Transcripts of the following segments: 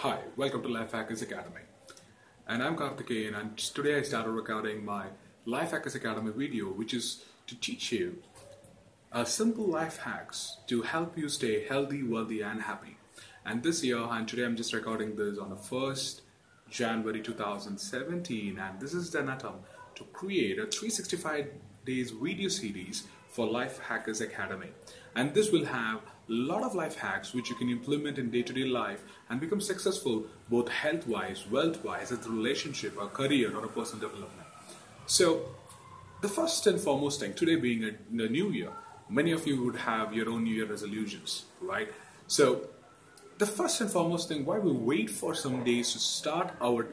Hi, welcome to Life Hackers Academy. And I'm Karthikeyan and today I started recording my Life Hackers Academy video which is to teach you uh, simple life hacks to help you stay healthy, wealthy and happy. And this year and today I'm just recording this on the 1st January 2017 and this is an attempt to create a 365 days video series for Life Hackers Academy. And this will have a lot of life hacks which you can implement in day-to-day life and become successful both health-wise, wealth-wise, as a relationship, a career, or a personal development. So, the first and foremost thing, today being a, a new year, many of you would have your own New Year resolutions, right? So, the first and foremost thing, why we wait for some days to start our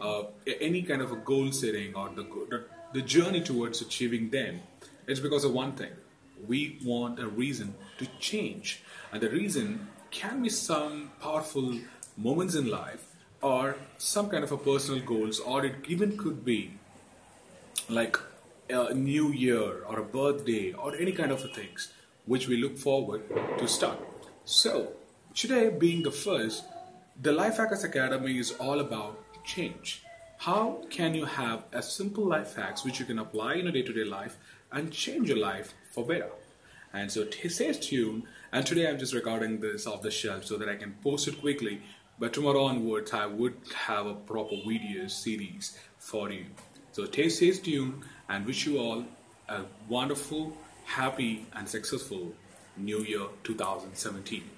uh, any kind of a goal setting or the, the the journey towards achieving them it's because of one thing. We want a reason to change. And the reason can be some powerful moments in life or some kind of a personal goals or it even could be like a new year or a birthday or any kind of things which we look forward to start. So today being the first, the Life Hackers Academy is all about change. How can you have a simple life hacks which you can apply in a day-to-day life and change your life for better? And so stay tuned. And today I'm just recording this off the shelf so that I can post it quickly. But tomorrow onwards, I would have a proper video series for you. So stay tuned and wish you all a wonderful, happy, and successful New Year 2017.